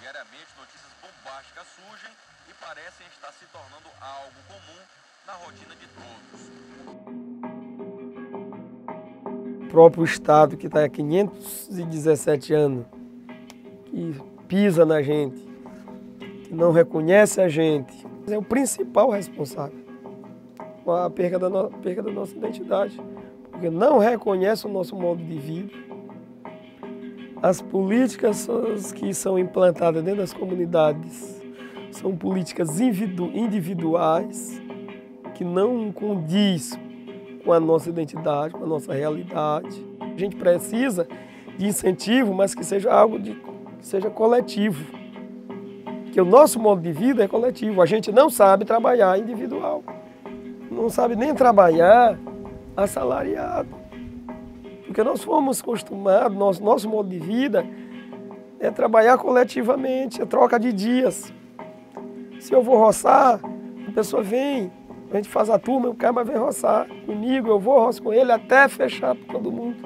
Diariamente, notícias bombásticas surgem e parecem estar se tornando algo comum na rotina de todos. O próprio Estado, que está há 517 anos, que pisa na gente, que não reconhece a gente, é o principal responsável com a da, no, perda da nossa identidade, porque não reconhece o nosso modo de vida. As políticas que são implantadas dentro das comunidades são políticas individuais que não condiz com a nossa identidade, com a nossa realidade. A gente precisa de incentivo, mas que seja algo de, que seja coletivo. Porque o nosso modo de vida é coletivo. A gente não sabe trabalhar individual não sabe nem trabalhar assalariado. Porque nós fomos acostumados, nosso, nosso modo de vida é trabalhar coletivamente, é troca de dias. Se eu vou roçar, a pessoa vem, a gente faz a turma, o cara vem roçar comigo, eu vou roçar com ele até fechar para todo mundo.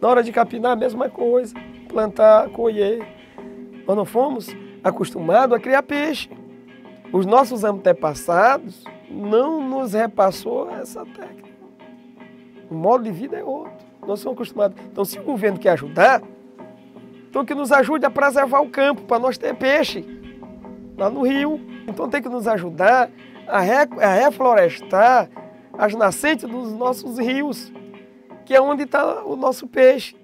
Na hora de capinar, a mesma coisa, plantar, colher. Nós não fomos acostumados a criar peixe. Os nossos antepassados não nos repassou essa técnica. O modo de vida é outro. Nós somos acostumados. Então, se o governo quer ajudar, então que nos ajude a preservar o campo para nós ter peixe lá no rio. Então tem que nos ajudar a, re, a reflorestar as nascentes dos nossos rios, que é onde está o nosso peixe.